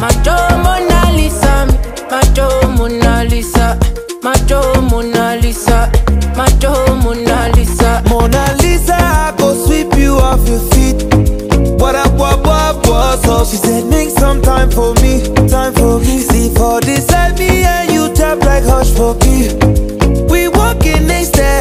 Macho Mona Lisa, Macho Mona Lisa, Macho Mona Lisa, Macho Mona Lisa. Mona Lisa, I go sweep you off your feet. What up, what, what, what's up? She said, make some time for me, time for me. See, for this, let me and you tap like hush for me. We walking next step,